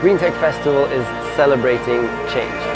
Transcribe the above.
Green Tech Festival is celebrating change.